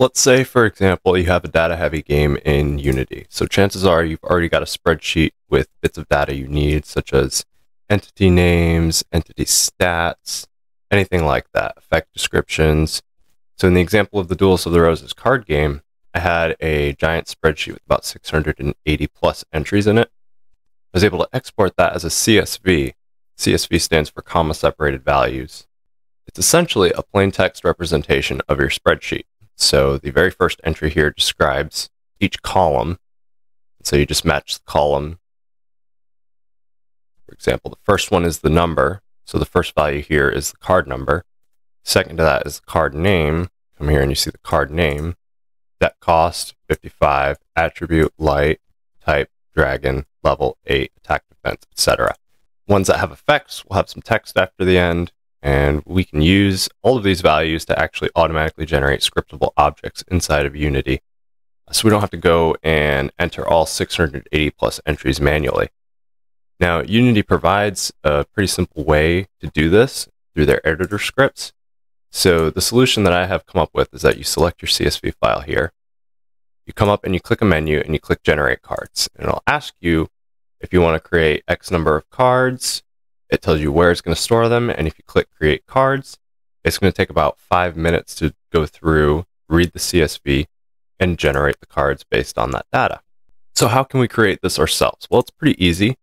let's say, for example, you have a data heavy game in Unity. So chances are you've already got a spreadsheet with bits of data you need, such as entity names, entity stats, anything like that, effect descriptions. So in the example of the Duelists of the Roses card game, I had a giant spreadsheet with about 680 plus entries in it. I was able to export that as a CSV. CSV stands for comma separated values. It's essentially a plain text representation of your spreadsheet. So the very first entry here describes each column. So you just match the column. For example, the first one is the number. So the first value here is the card number. Second to that is the card name. Come here and you see the card name. Deck cost, 55, attribute, light, type, dragon, level 8, attack, defense, etc. Ones that have effects will have some text after the end, and we can use all of these values to actually automatically generate scriptable objects inside of Unity. So we don't have to go and enter all 680 plus entries manually. Now, Unity provides a pretty simple way to do this through their editor scripts. So the solution that I have come up with is that you select your CSV file here. You come up and you click a menu and you click generate cards. And it'll ask you if you want to create X number of cards. It tells you where it's going to store them. And if you click create cards, it's going to take about five minutes to go through, read the CSV, and generate the cards based on that data. So how can we create this ourselves? Well, it's pretty easy.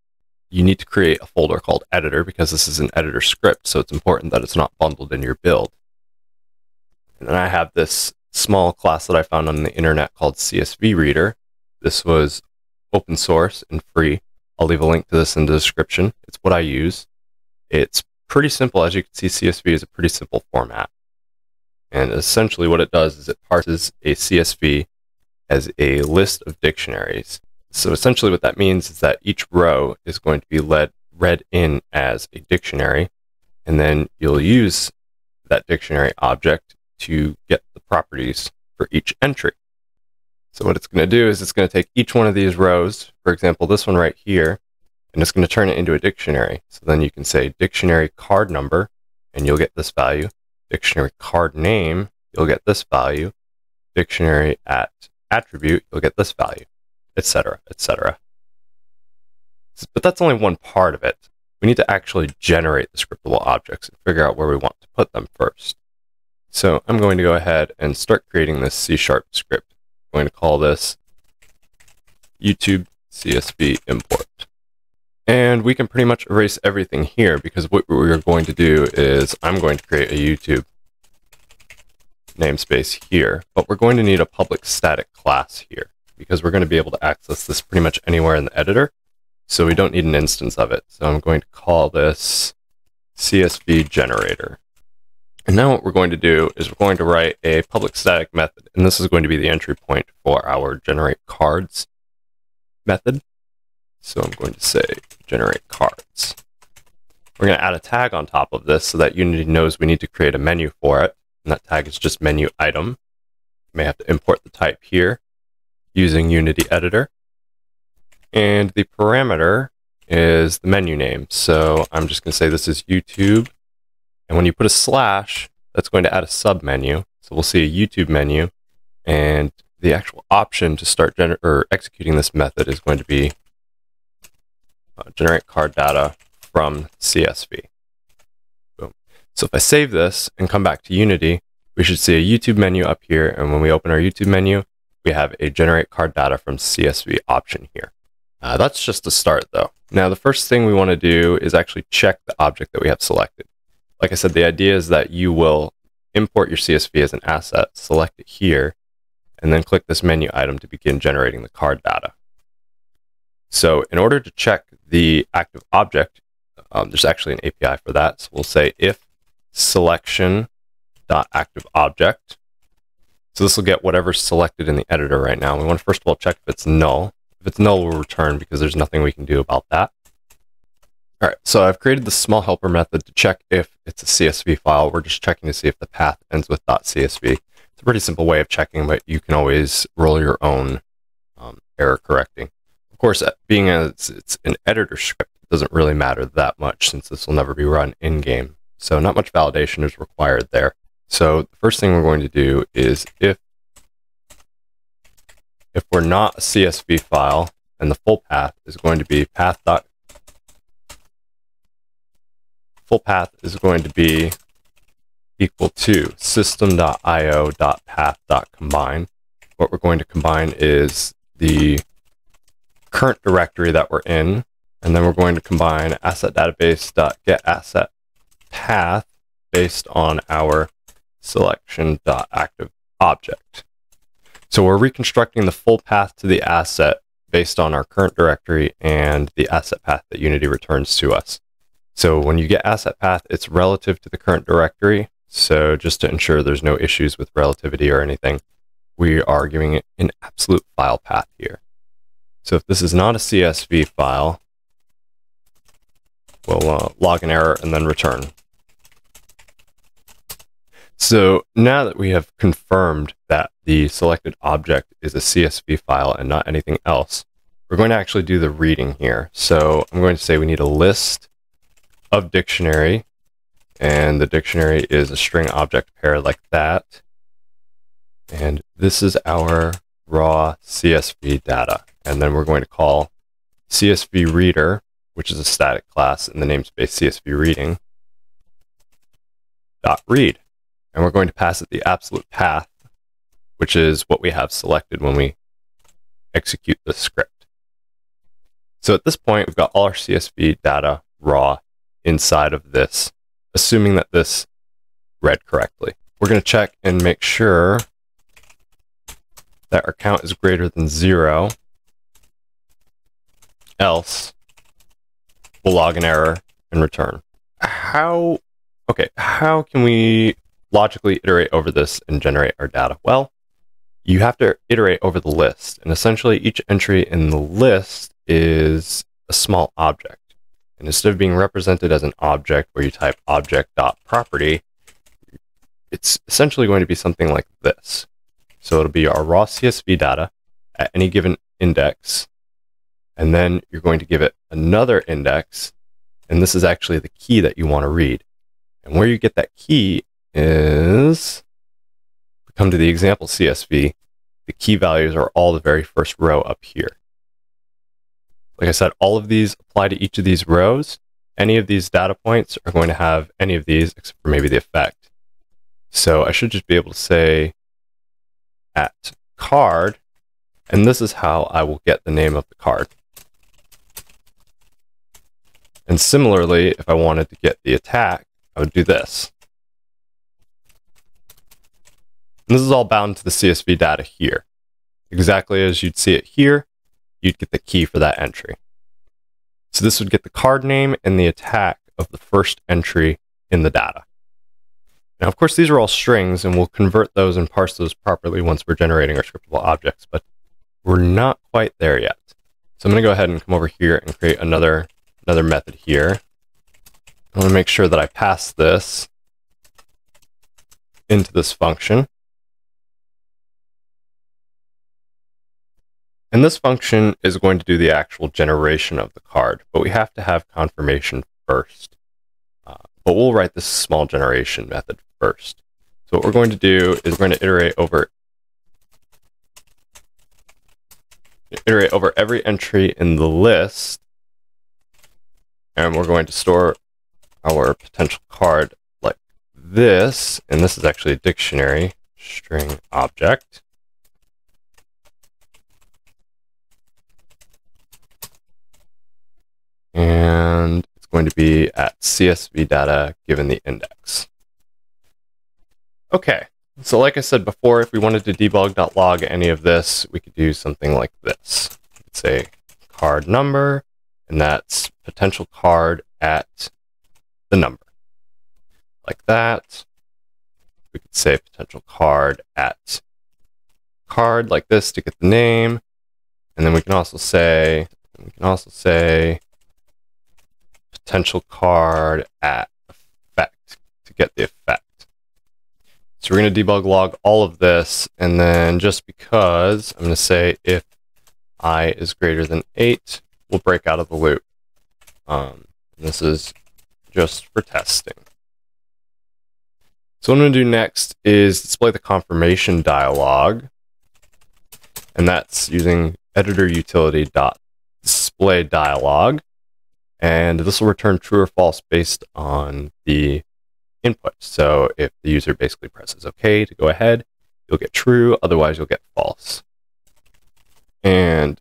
You need to create a folder called editor because this is an editor script. So it's important that it's not bundled in your build. And then I have this small class that I found on the internet called CSV Reader. This was open source and free. I'll leave a link to this in the description. It's what I use. It's pretty simple. As you can see, CSV is a pretty simple format. And essentially what it does is it parses a CSV as a list of dictionaries. So essentially what that means is that each row is going to be led, read in as a dictionary, and then you'll use that dictionary object to get the properties for each entry. So what it's going to do is it's going to take each one of these rows, for example, this one right here, and it's going to turn it into a dictionary. So then you can say dictionary card number, and you'll get this value. Dictionary card name, you'll get this value. Dictionary at attribute, you'll get this value, etc., etc. But that's only one part of it. We need to actually generate the scriptable objects and figure out where we want to put them first. So I'm going to go ahead and start creating this C-sharp script. I'm going to call this YouTube CSV import. And we can pretty much erase everything here because what we're going to do is I'm going to create a YouTube namespace here, but we're going to need a public static class here because we're going to be able to access this pretty much anywhere in the editor. So we don't need an instance of it. So I'm going to call this CSV generator. And now what we're going to do is we're going to write a public static method, and this is going to be the entry point for our generate cards method. So I'm going to say generate cards. We're going to add a tag on top of this so that Unity knows we need to create a menu for it. And that tag is just menu item. You may have to import the type here using Unity Editor. And the parameter is the menu name. So I'm just going to say this is YouTube and when you put a slash, that's going to add a sub menu. So we'll see a YouTube menu and the actual option to start or executing this method is going to be uh, generate card data from CSV. Boom. So if I save this and come back to Unity, we should see a YouTube menu up here. And when we open our YouTube menu, we have a generate card data from CSV option here. Uh, that's just the start though. Now the first thing we want to do is actually check the object that we have selected like I said, the idea is that you will import your CSV as an asset, select it here, and then click this menu item to begin generating the card data. So in order to check the active object, um, there's actually an API for that. So we'll say if selection dot active object. So this will get whatever's selected in the editor right now. We want to first of all check if it's null. If it's null, we'll return because there's nothing we can do about that. All right, so I've created the small helper method to check if it's a CSV file. We're just checking to see if the path ends with .csv. It's a pretty simple way of checking, but you can always roll your own um, error correcting. Of course, uh, being as it's an editor script, it doesn't really matter that much since this will never be run in-game. So not much validation is required there. So the first thing we're going to do is if if we're not a CSV file, and the full path is going to be path dot full path is going to be equal to system.io.path.combine. What we're going to combine is the current directory that we're in, and then we're going to combine asset database.get asset path based on our selection.active object. So we're reconstructing the full path to the asset based on our current directory and the asset path that Unity returns to us. So when you get asset path, it's relative to the current directory. So just to ensure there's no issues with relativity or anything, we are giving it an absolute file path here. So if this is not a CSV file, we'll uh, log an error and then return. So now that we have confirmed that the selected object is a CSV file and not anything else, we're going to actually do the reading here. So I'm going to say we need a list of dictionary, and the dictionary is a string object pair like that. And this is our raw CSV data. And then we're going to call CSV reader, which is a static class in the namespace CSV reading, dot read and we're going to pass it the absolute path, which is what we have selected when we execute the script. So at this point, we've got all our CSV data raw inside of this, assuming that this read correctly. We're going to check and make sure that our count is greater than zero. Else, we'll log an error and return. How, okay, how can we logically iterate over this and generate our data? Well, you have to iterate over the list. And essentially, each entry in the list is a small object. And instead of being represented as an object where you type object.property, it's essentially going to be something like this. So it'll be our raw CSV data at any given index. And then you're going to give it another index. And this is actually the key that you want to read. And where you get that key is come to the example CSV, the key values are all the very first row up here. Like I said, all of these apply to each of these rows. Any of these data points are going to have any of these except for maybe the effect. So I should just be able to say at card, and this is how I will get the name of the card. And similarly, if I wanted to get the attack, I would do this. And this is all bound to the CSV data here. Exactly as you'd see it here, you'd get the key for that entry. So this would get the card name and the attack of the first entry in the data. Now, of course, these are all strings, and we'll convert those and parse those properly once we're generating our scriptable objects, but we're not quite there yet. So I'm going to go ahead and come over here and create another, another method here. I want to make sure that I pass this into this function. And this function is going to do the actual generation of the card, but we have to have confirmation first. Uh, but we'll write this small generation method first. So what we're going to do is we're going to iterate over iterate over every entry in the list, and we're going to store our potential card like this, and this is actually a dictionary string object. and it's going to be at CSV data given the index. Okay, so like I said before, if we wanted to debug.log any of this, we could do something like this. Let's say card number, and that's potential card at the number. Like that. We could say potential card at card like this to get the name. And then we can also say, we can also say potential card at effect to get the effect. So we're going to debug log all of this, and then just because, I'm going to say if i is greater than 8, we'll break out of the loop. Um, this is just for testing. So what I'm going to do next is display the confirmation dialog. and that's using editor utility dot display dialog. And this will return true or false based on the input. So if the user basically presses OK to go ahead, you'll get true, otherwise you'll get false. And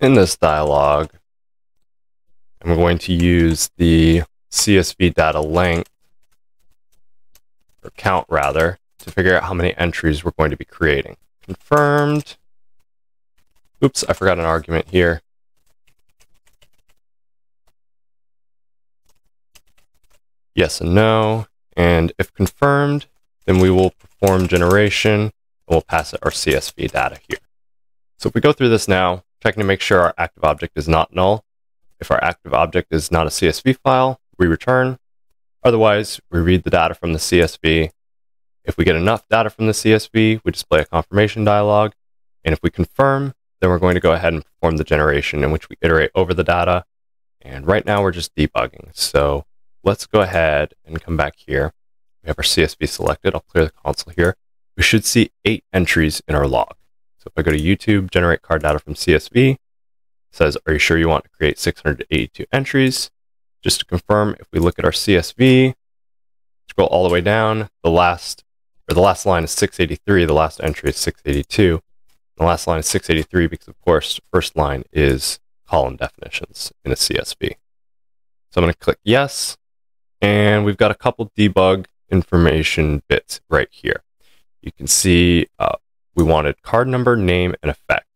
in this dialog, I'm going to use the CSV data length, or count rather, to figure out how many entries we're going to be creating. Confirmed. Oops, I forgot an argument here. Yes and no. And if confirmed, then we will perform generation and we'll pass it our CSV data here. So if we go through this now, checking to make sure our active object is not null. If our active object is not a CSV file, we return. Otherwise, we read the data from the CSV. If we get enough data from the CSV, we display a confirmation dialog. And if we confirm, then we're going to go ahead and perform the generation in which we iterate over the data. And right now we're just debugging. So let's go ahead and come back here. We have our CSV selected. I'll clear the console here. We should see eight entries in our log. So if I go to YouTube, generate card data from CSV, says, are you sure you want to create 682 entries? Just to confirm, if we look at our CSV, scroll all the way down, the last or the last line is 683, the last entry is 682. The last line is 683 because of course first line is column definitions in a CSV. So I'm going to click yes, and we've got a couple debug information bits right here. You can see uh, we wanted card number, name, and effect.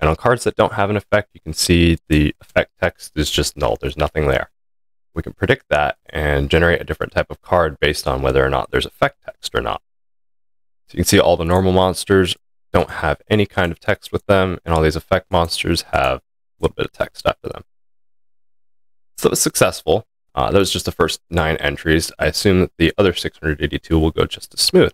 And on cards that don't have an effect, you can see the effect text is just null. There's nothing there. We can predict that and generate a different type of card based on whether or not there's effect text or not. So you can see all the normal monsters don't have any kind of text with them, and all these effect monsters have a little bit of text after them. So it was successful. Uh, that was just the first nine entries. I assume that the other 682 will go just as smooth.